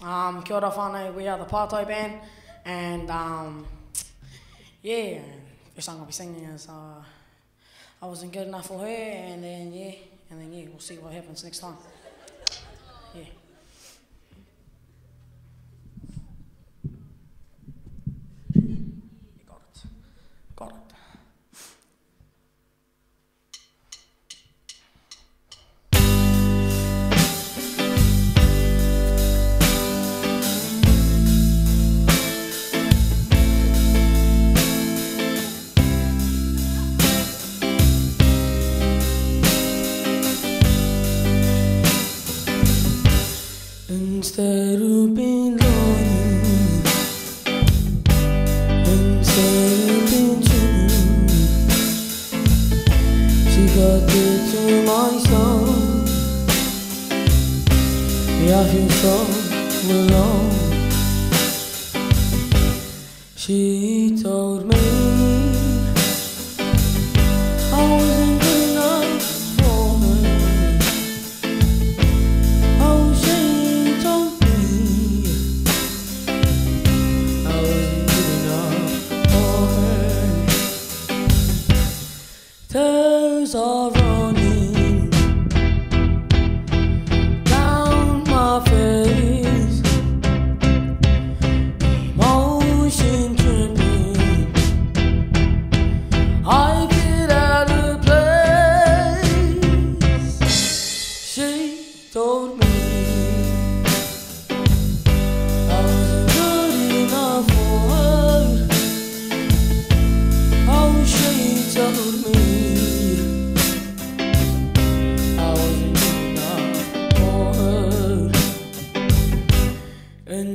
Um, kia ora whānau, we are the Pātai Band, and um, yeah, the song I'll be singing is uh, I wasn't good enough for her, and then yeah, and then yeah, we'll see what happens next time. She got it to my soul. Yeah, I feel so alone. She are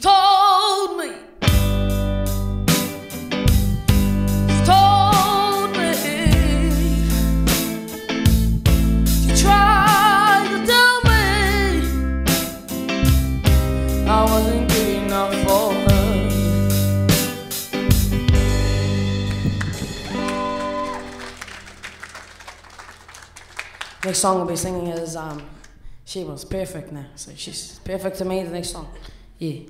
Told me. Told me. She tried to tell me I wasn't good enough for her. Next song I'll be singing is um, She Was Perfect now. So she's perfect to me, the next song. Yeah.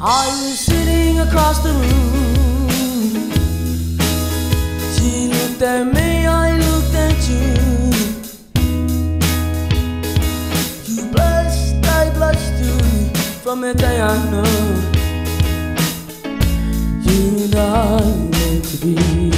I you sitting across the room. She looked at me, I looked at you. You blushed, I blushed too. From the day I know you and I meant to be.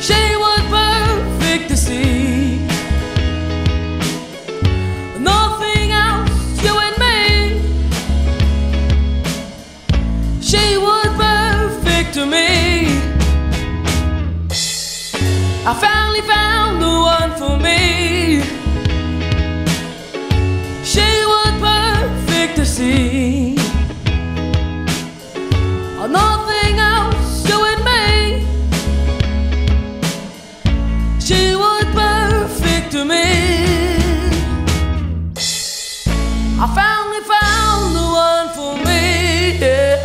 She was perfect to see Nothing else you and me She were perfect for me. I finally found the one for me. To see. Nothing else, and me. She was perfect to me. I finally found the one for me. Yeah.